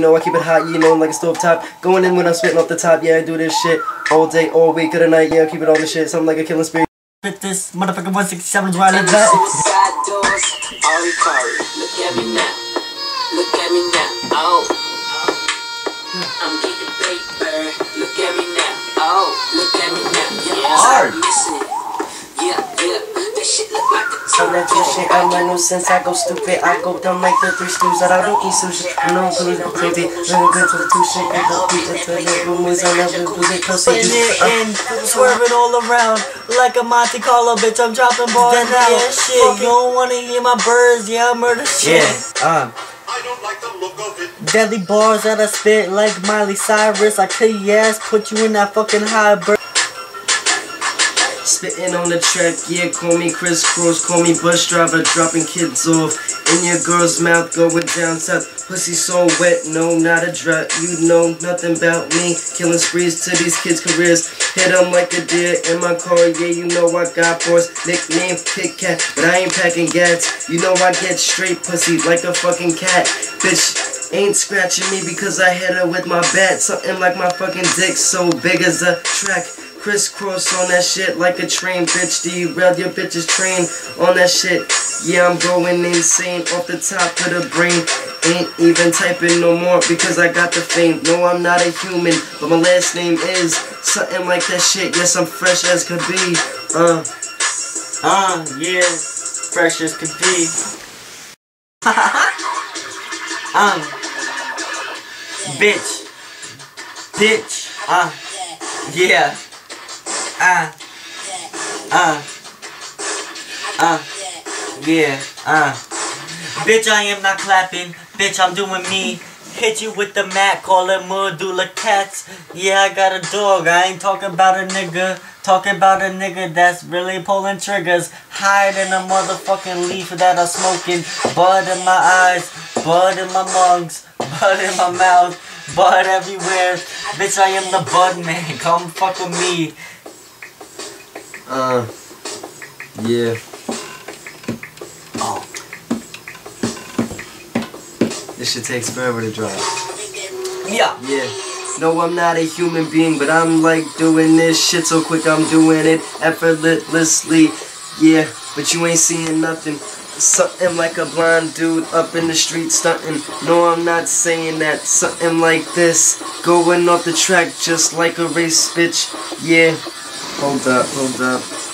You know, I keep it hot, you know, like a stove top. Going in when I'm spitting off the top, yeah, I do this shit all day, all week, of the night, yeah, I keep it on the shit, something like a killing spree. Spit this motherfucker 167 is where I live at. Look at me now. Look at me now. Oh. I'm getting paper. Look at me now. Oh. Look at me now. Yeah. Hard. Like a So that your shit, I'm a nuisance, I go stupid, I go dumb like the three stews that I don't eat sushi. I know I'm go crazy, really good to the two shit, I go beat it to the rumors, I never do it. Spin it and swerving all around like a Monte Carlo, bitch. I'm dropping balls now. Yeah, shit. You don't wanna hear my birds? Yeah, I murder shit. Yeah, uh. Deadly bars that I spit like Miley Cyrus. I kill your ass, put you in that fucking high bird. Spitting on the track, yeah, call me Chris Cross, call me bus driver, dropping kids off in your girl's mouth, going down south. Pussy so wet, no, not a drop. You know nothing about me. Killing sprees to these kids' careers. Hit 'em like a deer in my car, yeah, you know I got boys. Nickname Kit Kat, but I ain't packing gats. You know I get straight pussy like a fucking cat. Bitch, ain't scratching me because I hit her with my bat. Something like my fucking dick so big as a track. Crisscross on that shit like a train, bitch. Derailed your bitch's train on that shit. Yeah, I'm going insane off the top of the brain. Ain't even typing no more because I got the fame. No, I'm not a human, but my last name is something like that shit. Yes, I'm fresh as could be. Uh, Uh, yeah, fresh as could be. um, bitch, bitch, uh, yeah, uh, uh, uh, yeah, uh. Bitch, I am not clapping. Bitch, I'm doing me. Hit you with the mat, call it Medulla Cats. Yeah, I got a dog. I ain't talking about a nigga. Talking about a nigga that's really pulling triggers. Than a motherfucking leaf that I'm smoking. Bud in my eyes, bud in my lungs, bud in my mouth, bud everywhere. Bitch, I am the bud man. Come fuck with me. Uh, yeah. Oh. This shit takes forever to drop. Yeah. Yeah. No, I'm not a human being, but I'm like doing this shit so quick, I'm doing it effortlessly. Yeah, but you ain't seeing nothing. Something like a blind dude up in the street stunting. No, I'm not saying that. Something like this. Going off the track just like a race, bitch. Yeah. Hold up, hold up.